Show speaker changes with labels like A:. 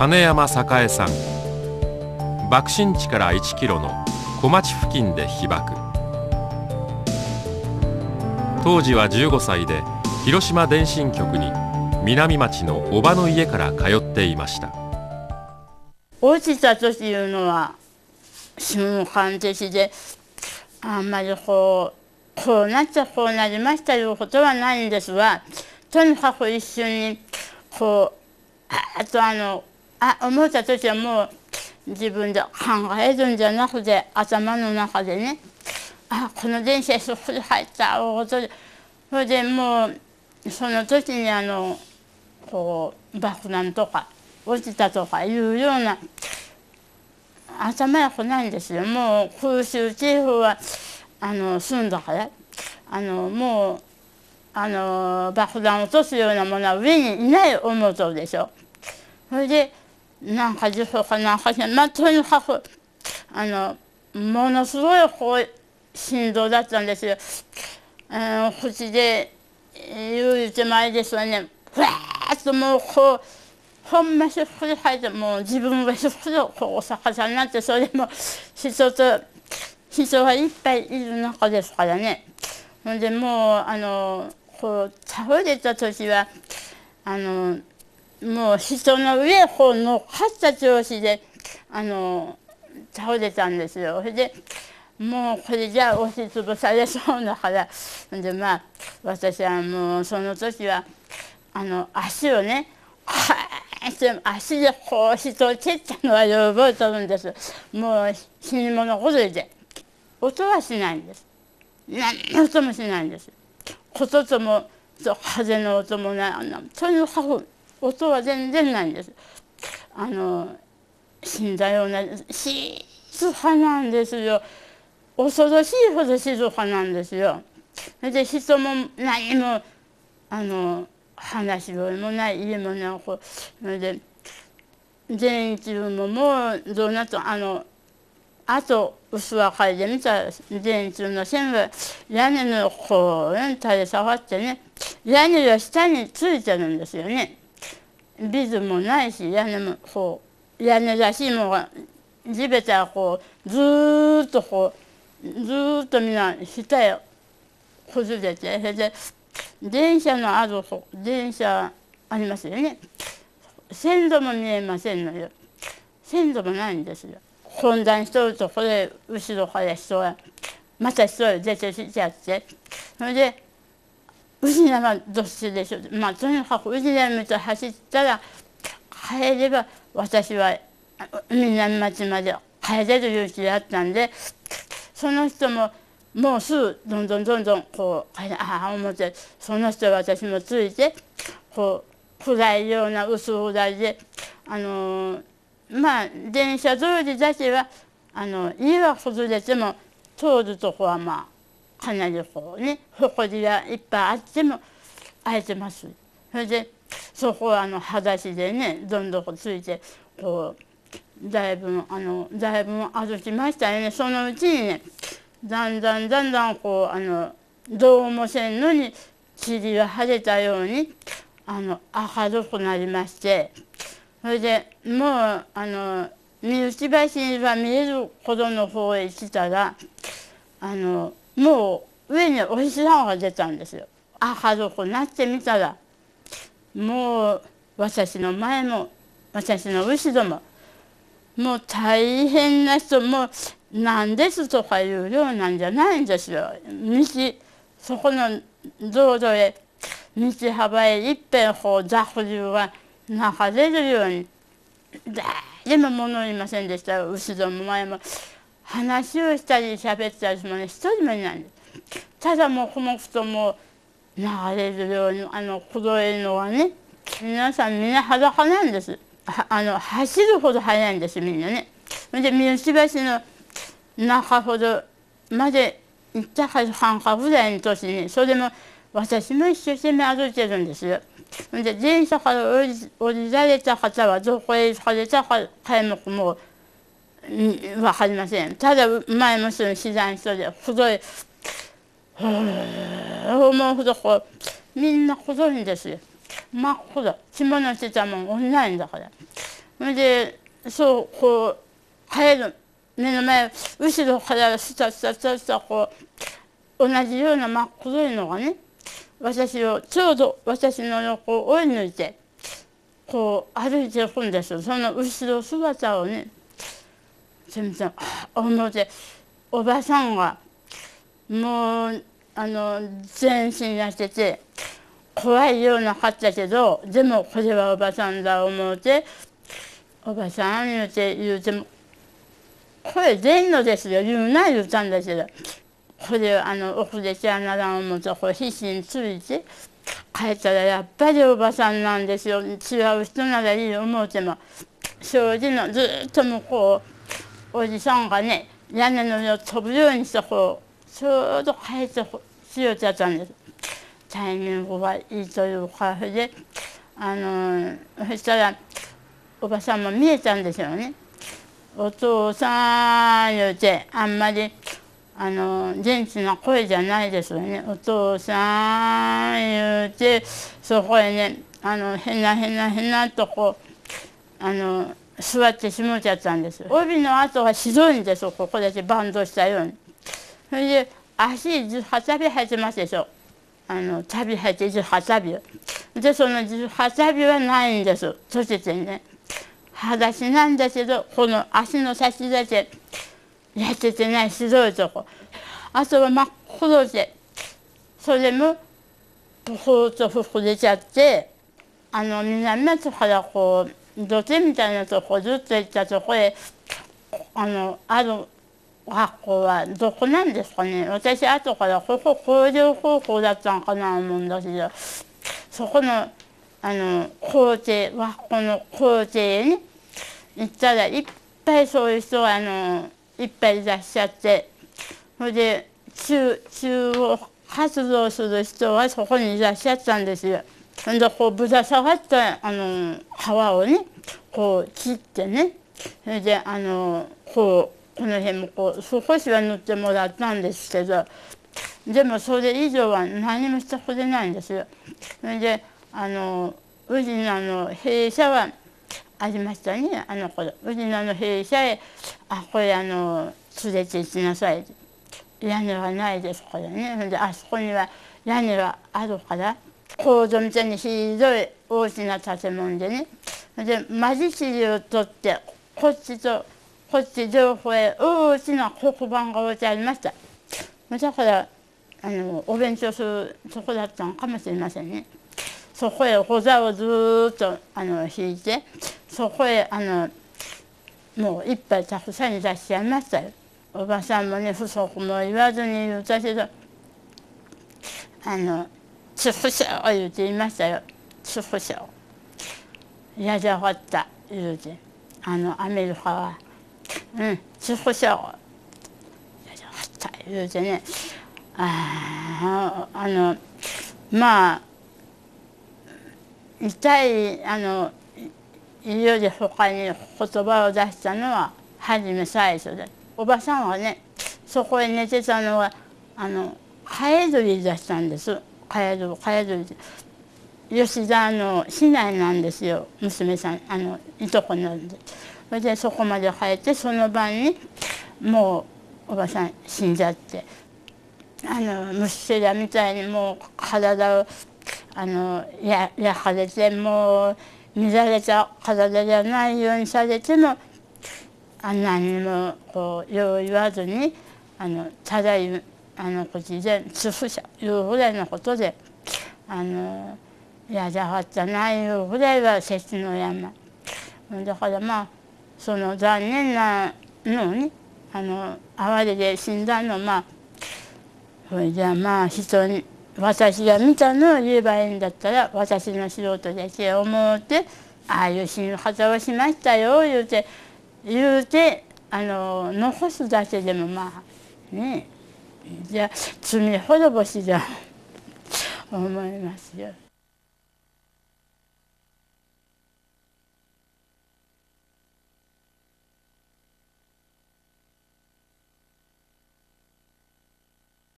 A: 金山栄さん。爆心地から1キロの小町付近で被爆。当時は15歳で広島電信局に南町のおばの家から通っていました。
B: 落ちたというのは瞬間的であんまりこうこうなっちゃこうなりましたいうことはないんですがとにかく一瞬にこうあとあのあ思った時はもう自分で考えるんじゃなくて頭の中でね。あこの電車そこに入ったことで。それでもうその時にあのこう爆弾とか落ちたとかいうような頭が来ないんですよ。もう空襲警報はあの済んだから。あのもうあの爆弾を落とすようなものは上にいない思うとでしょ。それでなんか事故かなんかしてまあとにかくあのものすごいこう振動だったんですよ。あの口で言う手前ですわねふわーっともうこうほんましっくり入ってもう自分がしっくりこうお逆さになってそれも人と人がいっぱいいる中ですからね。ほんでもうあのこう倒れた時はあのもう人の上を乗っかった調子であの倒れたんですよ。それでもうこれじゃ押しつぶされそうだから でまあ私はもうその時はあの足をね足でこう人を蹴ったのは覚えてるんです。もう死に物狂いで。音はしないんです。何の音もしないんです。こととも風の音もない。とにかく音は全然ないんです。あの死んだような静かなんですよ。恐ろしいほど静かなんですよ。で人も何もあの話し声もない家もなくそれで全一ももうどうなとあの？あと薄明かりで見たら全一の線は屋根のこう垂れ下がってね屋根が下についてるんですよね。ビズもないし屋根もこう屋根らしいものが地べたこうずっとこうずっとみんな下へ崩れてそれで電車のある電車ありますよね。線路も見えませんのよ。線路もないんですよ。混乱しとるとこれ後ろから人がまた人が出てきちゃって。それで牛山どっちでしょまあとにかく牛山と走ったら帰れば私は南町まで帰れる勇気だったんでその人ももうすぐどんどんどんどんこうああ思ってその人は私もついてこう暗いような薄暗いであのー、まあ電車通りだけはあの家は崩れても通るとこはまあかなりこうね埃がいっぱいあってもあえてます。それでそこはあの裸足でねどんどんついてこうだいぶあのだいぶ歩きましたよね。そのうちにねだんだんだんだんこうあのどうもせんのに塵が晴れたようにあの明るくなりまして。それでもうあの三内橋が見えるほどの方へ来たらあのもう上にお日様が出たんですよ。明るくなってみたらもう私の前も私の後ろももう大変な人もう何ですとかいうようなんじゃないんですよ。道そこの道路へ道幅へいっぺんこう濁流が流れるように誰も物いませんでした後ろも前も。話をしたり喋ったりもね一人もいなんですただもうこの人も流れるようにあの黒いのはね皆さんみんな裸なんです。あの走るほど速いんですみんなね。で三内橋の中ほどまで行ったはず半かぐらいの年にそれも私も一生懸命歩いてるんですよ。で電車から降り降りられた方はどこへ行かれたか皆目もう分かりませんただ前もその取材人で細い思うほどこうみんな細いんですよ真っ黒着物着たもん同じだからそれでそうこう帰る目の前後ろからスタスタスタスタこう同じような真っ黒いのがね私をちょうど私の横を追い抜いてこう歩いていくんですその後ろ姿をね全然。思っておばさんがもうあの全身痩せて怖いようなかったけどでもこれはおばさんだ思うておばさん言うて言うてもこれ出んのですよ。言うな言うたんだけどこれあの遅れちゃならん思うとこう必死について帰ったらやっぱりおばさんなんですよ。違う人ならいい思うても障子のずっと向こうおじさんがね屋根の上を飛ぶようにしてこうちょうど帰ってしようちゃったんです。タイミングがいいというかそれであのそしたらおばさんも見えたんですよね。お父さん言うてあんまりあの元気な声じゃないですよね。お父さん言うてそこへねあの変な変な変なとこあの座ってしもちゃったんです。帯の跡が白いんですここだけバンドしたように。それで足18尾入ってますでしょあの旅入って18尾でその18尾はないんです。閉じてね。裸足なんだけどこの足の先だけ。やっててない白いとこ。あとは真っ黒で。それもポコッと膨れちゃってあの南松からこう土手みたいなとこずっと行ったとこへあのある学校はどこなんですかね私後からここ工業高校だったんかな思うんだけどそこのあの校庭学校の校庭へね行ったらいっぱいそういう人があのいっぱいいらっしゃってそれで中中を活動する人はそこにいらっしゃったんですよ。ほんでこうぶら下がったあの皮をねこう切ってねそれであのこうこの辺もこう少しは塗ってもらったんですけどでもそれ以上は何もしてくれないんですよ。それであの宇治のあの弊社はありましたね。あの頃宇治のあの弊社へあこれあの連れて行きなさい。屋根はないですからね。それであそこには屋根はあるから構造みたいにひどい大きな建物でね。で間仕切りを取ってこっちとこっち両方へ大きな黒板が置いてありました。だからあのお勉強するとこだったのかもしれませんね。そこへ補座をずっとあの引いてそこへあのもう一杯たくさんいらっしゃいましたよ。おばさんもね不足も言わずに言うたけどあの「つふしょう」言うて言いましたよ「つふしょう」やじゃかった言うて。あのアメリカは。うん。つふしょうやじゃかった言うてね。ああのまあ痛いあの医療で他に言葉を出したのは初め最初で。おばさんはねそこへ寝てたのはあのカエドリだったんです。カエドカエドリ吉田の市内なんですよ。娘さんあのいとこなんで。それでそこまで帰ってその晩にもうおばさん死んじゃって。あの虫らみたいにもう体をあのや焼かれてもう乱れた体じゃないようにされてもあ何もこうよう言わずにあのただいあの口で「つふし」いうぐらいのことであのやじゃかったないうぐらいは節の山。だからまあその残念なのにあの哀れで死んだのまあそれじゃあまあ人に私が見たのを言えばいいんだったら私の素人だけ思ってああいう死ぬ方をしましたよ言うて言うてあの残すだけでもまあねえ。じゃあ罪滅ぼしじゃ思いますよ。